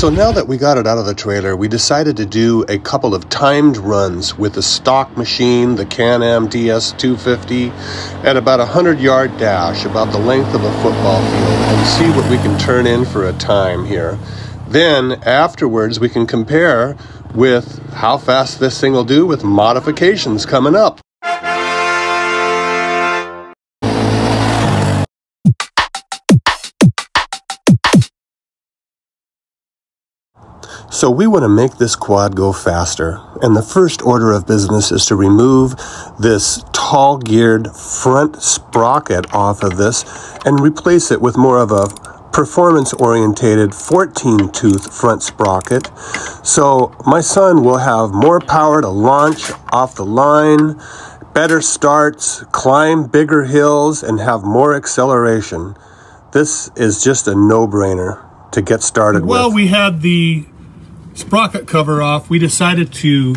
So now that we got it out of the trailer, we decided to do a couple of timed runs with the stock machine, the Can-Am DS250, at about a 100-yard dash, about the length of a football field, and see what we can turn in for a time here. Then, afterwards, we can compare with how fast this thing will do with modifications coming up. So we want to make this quad go faster. And the first order of business is to remove this tall geared front sprocket off of this and replace it with more of a performance orientated 14 tooth front sprocket. So my son will have more power to launch off the line, better starts, climb bigger hills, and have more acceleration. This is just a no brainer to get started well, with. we had the sprocket cover off, we decided to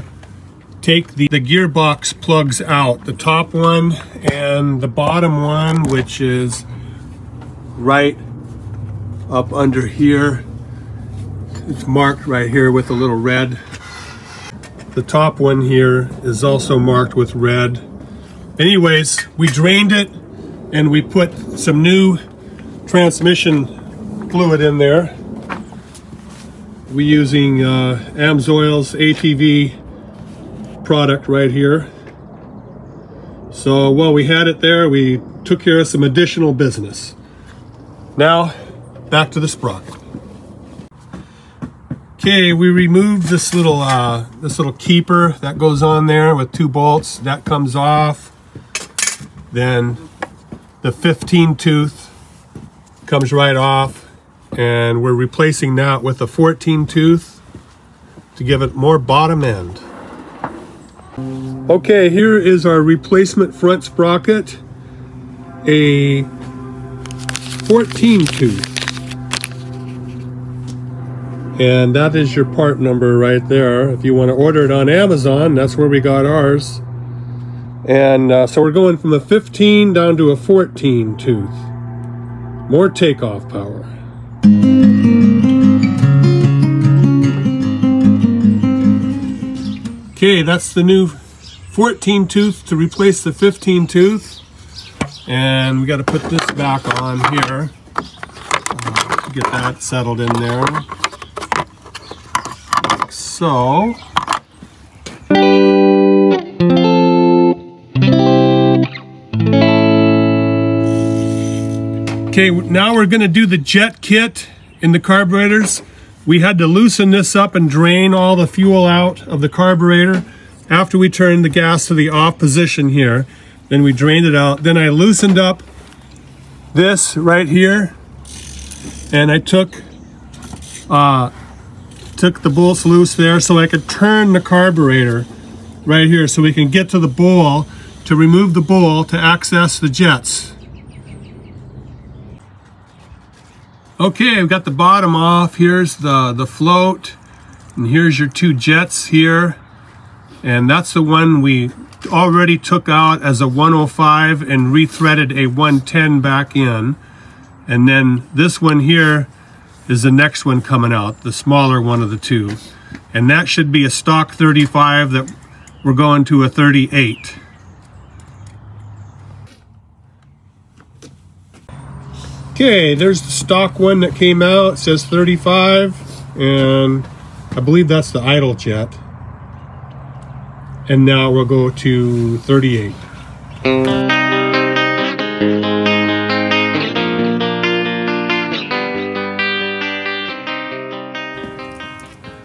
take the, the gearbox plugs out. The top one and the bottom one, which is right up under here. It's marked right here with a little red. The top one here is also marked with red. Anyways, we drained it and we put some new transmission fluid in there we using uh, Amsoil's ATV product right here. So while we had it there, we took care of some additional business. Now, back to the sprocket. Okay, we removed this little uh, this little keeper that goes on there with two bolts. That comes off. Then the 15 tooth comes right off and we're replacing that with a 14 tooth to give it more bottom end. Okay, here is our replacement front sprocket, a 14 tooth. And that is your part number right there. If you want to order it on Amazon, that's where we got ours. And uh, so we're going from a 15 down to a 14 tooth. More takeoff power. Okay, that's the new 14 tooth to replace the 15 tooth. And we got to put this back on here. Uh, get that settled in there. Like so. Okay, now we're gonna do the jet kit in the carburetors. We had to loosen this up and drain all the fuel out of the carburetor after we turned the gas to the off position here. Then we drained it out. Then I loosened up this right here and I took uh, took the bolts loose there so I could turn the carburetor right here so we can get to the bowl to remove the bowl to access the jets. Okay, I've got the bottom off. Here's the, the float. And here's your two jets here. And that's the one we already took out as a 105 and rethreaded a 110 back in. And then this one here is the next one coming out, the smaller one of the two. And that should be a stock 35 that we're going to a 38. Okay, there's the stock one that came out. It says 35, and I believe that's the idle jet. And now we'll go to 38.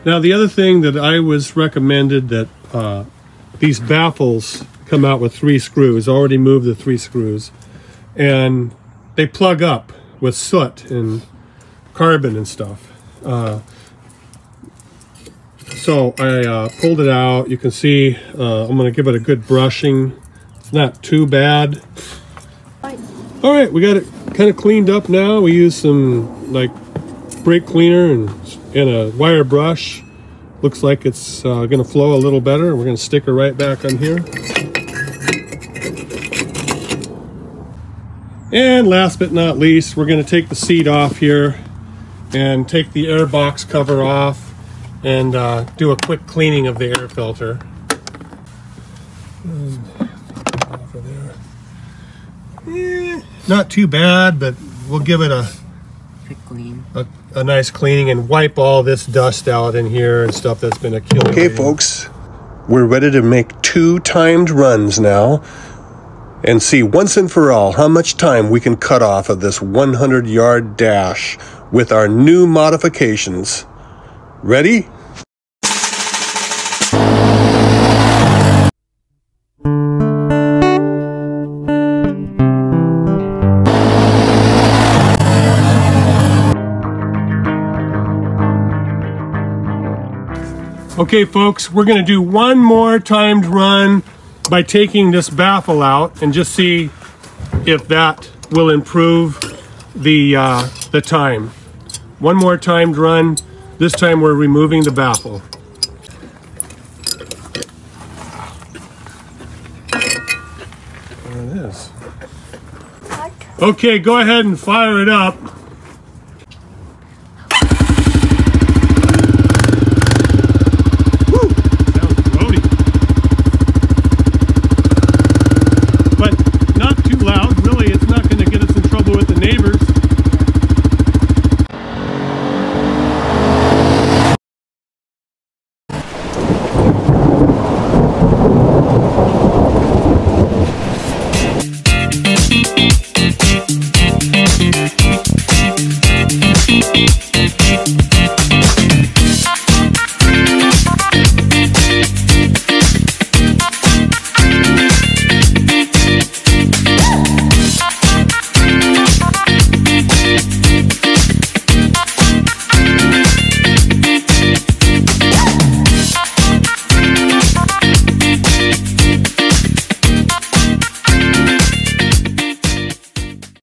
Now the other thing that I was recommended that uh, these baffles come out with three screws. I already moved the three screws. And they plug up with soot and carbon and stuff. Uh, so I uh, pulled it out. You can see uh, I'm going to give it a good brushing. It's not too bad. All right, we got it kind of cleaned up now. We use some like brake cleaner and, and a wire brush. Looks like it's uh, going to flow a little better. We're going to stick her right back on here. And last but not least, we're going to take the seat off here and take the air box cover off and uh, do a quick cleaning of the air filter. And off of there. Eh, not too bad, but we'll give it a, a, a nice cleaning and wipe all this dust out in here and stuff that's been accumulating. Okay, folks, we're ready to make two timed runs now and see once and for all how much time we can cut off of this 100 yard dash with our new modifications. Ready? Okay, folks, we're going to do one more timed run by taking this baffle out and just see if that will improve the uh, the time. One more timed run. This time we're removing the baffle. There it is. Okay, go ahead and fire it up.